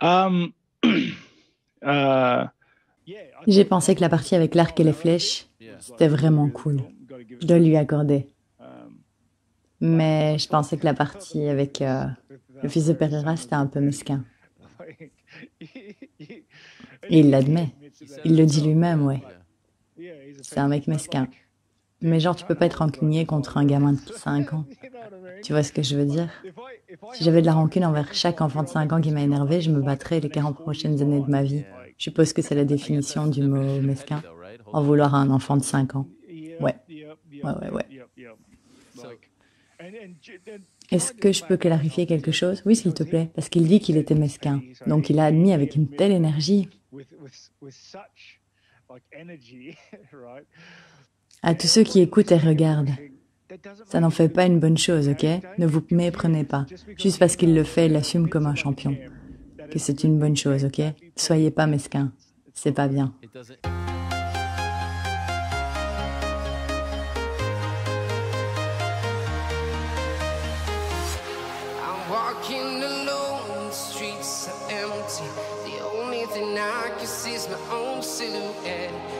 Um, uh, J'ai pensé que la partie avec l'arc et les flèches, c'était vraiment cool. Je lui accorder. Mais je pensais que la partie avec euh, le fils de Pereira, c'était un peu mesquin. Et il l'admet. Il le dit lui-même, ouais. C'est un mec mesquin. Mais genre, tu peux pas être rancunier contre un gamin de 5 ans. Tu vois ce que je veux dire? Si j'avais de la rancune envers chaque enfant de 5 ans qui m'a énervé, je me battrais les 40 prochaines années de ma vie. Je suppose que c'est la définition du mot mesquin. En vouloir à un enfant de 5 ans. Ouais. Ouais, ouais, ouais. Est-ce que je peux clarifier quelque chose? Oui, s'il te plaît, parce qu'il dit qu'il était mesquin. Donc il a admis avec une telle énergie. À tous ceux qui écoutent et regardent, ça n'en fait pas une bonne chose, ok? Ne vous méprenez pas. Juste parce qu'il le fait, il l'assume comme un champion. Que c'est une bonne chose, ok? Soyez pas mesquin. C'est pas bien. The only thing I can see is my own silhouette.